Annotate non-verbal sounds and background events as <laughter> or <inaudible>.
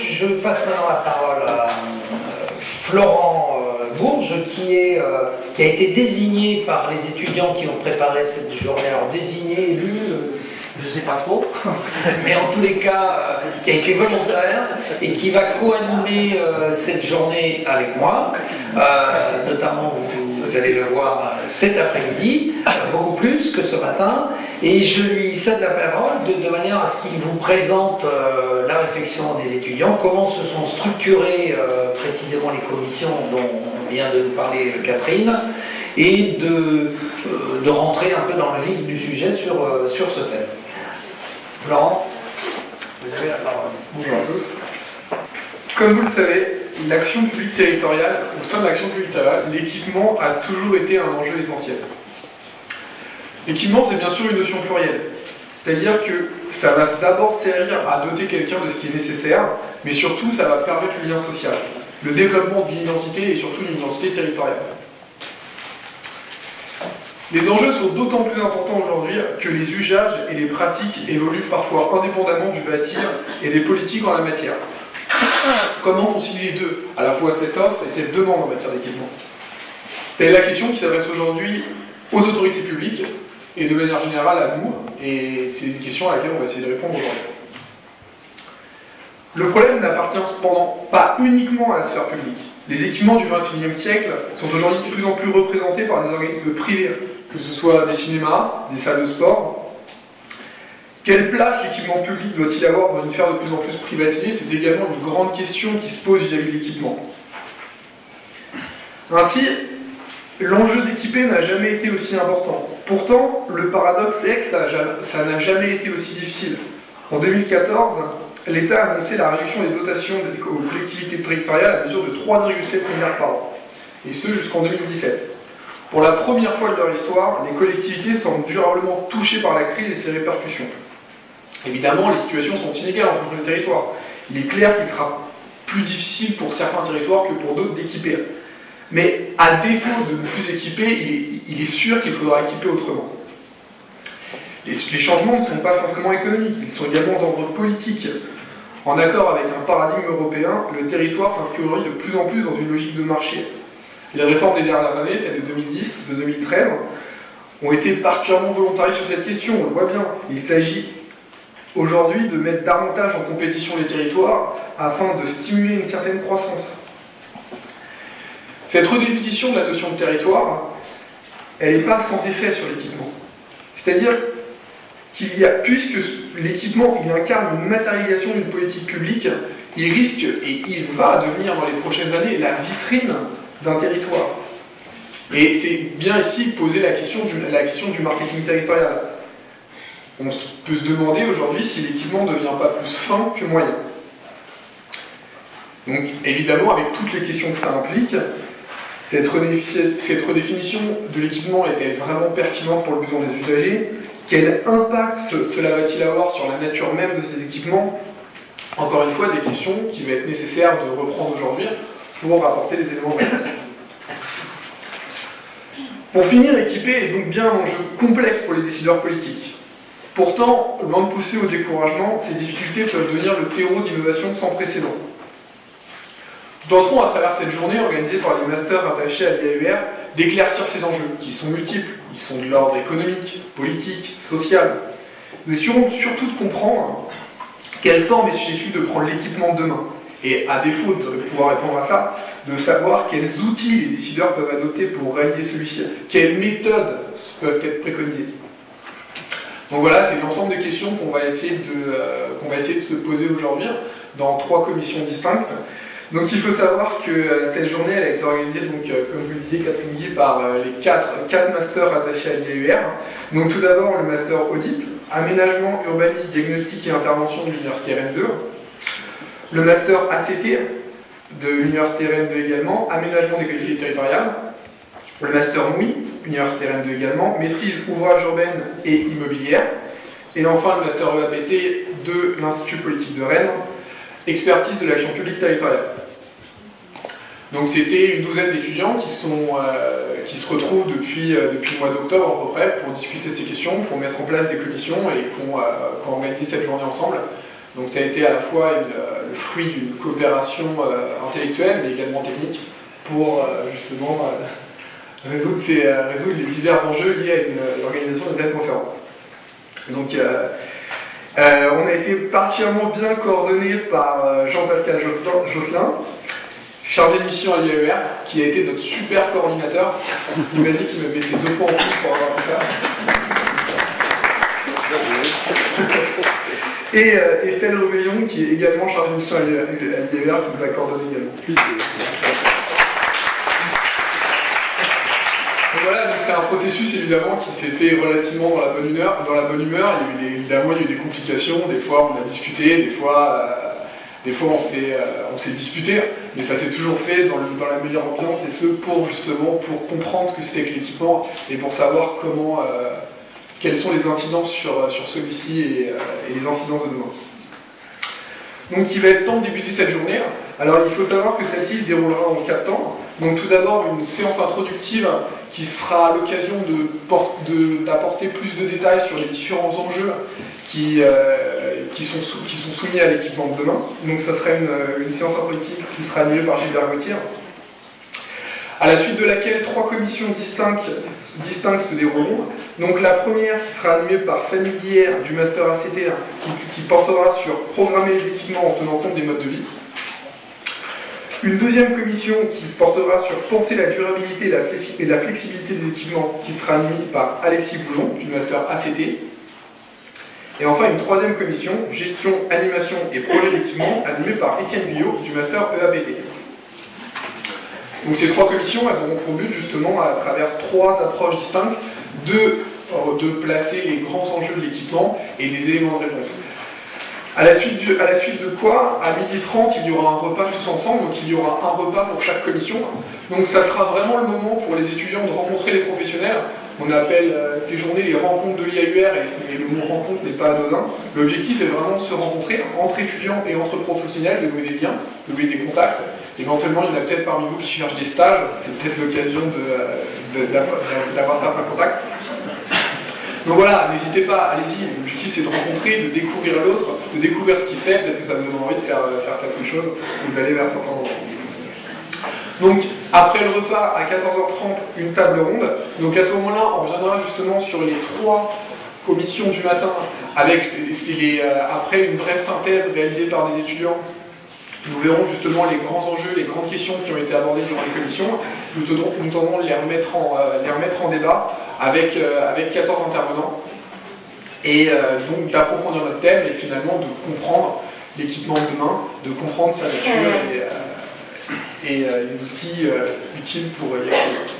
Je passe maintenant la parole à euh, Florent euh, Bourges, qui, euh, qui a été désigné par les étudiants qui ont préparé cette journée. Alors désigné, élu, je ne sais pas trop, <laughs> mais en tous les cas, qui a été volontaire et qui va co-animer cette journée avec moi. notamment, vous, allez le voir cet après-midi, beaucoup plus que ce matin. Et je lui cède la parole de, manière à ce qu'il vous présente la réflexion des étudiants, comment se sont structurées euh, précisément les commissions dont vient de nous parler Catherine, et de, euh, rentrer un peu dans le vif du sujet sur, euh, sur ce thème. Florent, vous avez. Bonjour à tous. Comme vous le savez, l'action publique territoriale, au sein de l'action publique territoriale, l'équipement a toujours été un enjeu essentiel. L'équipement, c'est bien sûr une notion plurielle. C'est-à-dire que ça va d'abord servir à doter quelqu'un de ce qui est nécessaire, mais surtout ça va permettre le lien social, le développement d'une identité et surtout d'une identité territoriale. Les enjeux sont d'autant plus importants aujourd'hui que les usages et les pratiques évoluent parfois indépendamment du bâtir et des politiques en la matière. Comment concilier les deux, à la fois cette offre et cette demande en matière d'équipement? Telle est la question qui s'adresse aujourd'hui aux autorités publiques, et de manière générale à nous, et c'est une question à laquelle on va essayer de répondre aujourd'hui. Le problème n'appartient cependant pas uniquement à la sphère publique. Les équipements du XXIe siècle sont aujourd'hui de plus en plus représentés par des organismes privés, que ce soit des cinémas, des salles de sport. Quelle place l'équipement public doit-il avoir dans une sphère de plus en plus privatisée? C'est également une grande question qui se pose vis-à-vis -vis de l'équipement. Ainsi, l'enjeu d'équiper n'a jamais été aussi important. Pourtant, le paradoxe est que ça n'a jamais été aussi difficile. En 2014, l'État a annoncé la réduction des dotations aux collectivités territoriales à mesure de 3,7 milliards par an, et ce jusqu'en 2017. Pour la première fois de leur histoire, les collectivités sont durablement touchées par la crise et ses répercussions. Évidemment, les situations sont inégales en fonction des territoires. Il est clair qu'il sera plus difficile pour certains territoires que pour d'autres d'équiper. Mais à défaut de ne plus équiper, il est, sûr qu'il faudra équiper autrement. Les, changements ne sont pas simplement économiques, ils sont également d'ordre politique. En accord avec un paradigme européen, le territoire aujourd'hui de plus en plus dans une logique de marché. Les réformes des dernières années, celles de 2010, de 2013, ont été particulièrement volontaristes sur cette question, on le voit bien. Il s'agit aujourd'hui de mettre davantage en compétition les territoires afin de stimuler une certaine croissance. Cette redéfinition de la notion de territoire, elle n'est pas sans effet sur l'équipement. C'est-à-dire qu'il y a, puisque l'équipement incarne une matérialisation d'une politique publique, il risque et il va devenir dans les prochaines années la vitrine d'un territoire. Et c'est bien ici poser la question, du, la question du marketing territorial. On peut se demander aujourd'hui si l'équipement ne devient pas plus fin que moyen. Donc évidemment, avec toutes les questions que ça implique, cette, redéfinition de l'équipement est-elle vraiment pertinente pour le besoin des usagers Quel impact cela va-t-il avoir sur la nature même de ces équipements? Encore une fois, des questions qui va être nécessaire de reprendre aujourd'hui pour apporter des éléments de. Pour finir, équiper est donc bien un enjeu complexe pour les décideurs politiques. Pourtant, loin de pousser au découragement, ces difficultés peuvent devenir le terreau d'innovation sans précédent. Nous tenterons à travers cette journée organisée par les masters attachés à l'IAUR d'éclaircir ces enjeux, qui sont multiples. Ils sont de l'ordre économique, politique, social. Nous essayerons surtout de comprendre quelle forme est susceptible de prendre l'équipement demain. Et à défaut de pouvoir répondre à ça, de savoir quels outils les décideurs peuvent adopter pour réaliser celui-ci, quelles méthodes peuvent être préconisées. Donc voilà, c'est l'ensemble des questions qu'on va, essayer de, euh, qu'on va essayer de se poser aujourd'hui dans trois commissions distinctes. Donc il faut savoir que euh, cette journée elle a été organisée, donc, euh, comme vous le disiez Catherine Guy, par les quatre, quatre masters attachés à l'IAUR. Donc tout d'abord le master audit, aménagement, urbanisme, diagnostic et intervention de l'université Rennes 2. Le master ACT de l'université Rennes 2 également, aménagement des collectivités territoriales. Le master MOUI, université Rennes 2 également, maîtrise ouvrage urbaine et immobilière. Et enfin le master EAPT de l'Institut politique de Rennes, expertise de l'action publique territoriale. Donc c'était une douzaine d'étudiants qui, euh, se retrouvent depuis, euh, depuis le mois d'octobre à peu près pour discuter de ces questions, pour mettre en place des commissions et pour, euh, organiser cette journée ensemble. Donc ça a été à la fois le fruit d'une coopération intellectuelle, mais également technique, pour justement <laughs> résoudre, les divers enjeux liés à l'organisation de telle conférence. Donc, on a été particulièrement bien coordonné par Jean-Pascal Josselin, chargé de mission à l'IAER, qui a été notre super coordinateur. Il m'a dit qu'il me mettait deux points en plus pour avoir fait ça. Et euh, Estelle Rebellon, qui est également chargée de mission à l'IAER, qui nous a coordonné également. voilà, donc c'est un processus évidemment qui s'est fait relativement dans la bonne humeur. Dans la bonne humeur, il y a eu des, évidemment, il y a eu des complications. Des fois, on a discuté, des fois. Euh, des fois, euh, on s'est disputé, mais ça s'est toujours fait dans, la meilleure ambiance, et ce, pour justement, pour comprendre ce que c'était que l'équipement, et pour savoir comment, euh, quels sont les incidences sur, euh, sur celui-ci et, les incidences de demain. Donc il va être temps de débuter cette journée. Alors il faut savoir que celle-ci se déroulera en quatre temps. Donc tout d'abord une séance introductive qui sera l'occasion d'apporter plus de détails sur les différents enjeux qui, qui sont, qui sont soumis à l'équipement de demain. Donc ça serait une, séance introductive qui sera animée par Gilbert Gauthier. À la suite de laquelle trois commissions distinctes, se dérouleront. Donc la première qui sera animée par Fanny Guillère du Master ACT qui, qui portera sur programmer les équipements en tenant compte des modes de vie. Une deuxième commission qui portera sur penser la durabilité et la flexibilité des équipements, qui sera animée par Alexis Boujon du Master ACT. Et enfin, une troisième commission, gestion, animation et projet d'équipement, animée par Étienne Guyot du Master EAPT. Donc ces trois commissions, elles auront pour but justement, à travers trois approches distinctes, de, de placer les grands enjeux de l'équipement et des éléments de réponse. À la, suite à la suite de quoi, à 12h30, il y aura un repas tous ensemble, donc il y aura un repas pour chaque commission. Donc ça sera vraiment le moment pour les étudiants de rencontrer les professionnels, on appelle euh, ces journées les rencontres de l'IAUR, et le mot rencontre n'est pas anodin. L'objectif est vraiment de se rencontrer entre étudiants et entre professionnels, de nouer des liens, de nouer des contacts. Éventuellement, il y en a peut-être parmi vous qui cherchent des stages, c'est peut-être l'occasion d'avoir certains contacts. Donc voilà, n'hésitez pas, allez-y, l'objectif c'est de rencontrer, de découvrir l'autre, de découvrir ce qu'il fait, peut-être que ça vous donne envie de faire, faire certaines choses, ou d'aller vers certains endroits. Donc, après le repas, à 14h30, une table ronde. Donc à ce moment-là, on reviendra justement sur les trois commissions du matin, avec les, euh, après une brève synthèse réalisée par des étudiants. Nous verrons justement les grands enjeux, les grandes questions qui ont été abordées durant les commissions. Nous en, euh, les remettre en débat avec, euh, avec 14 intervenants. Et donc d'approfondir notre thème et finalement de comprendre l'équipement de demain, de comprendre sa nature et, et les outils utiles pour y accéder.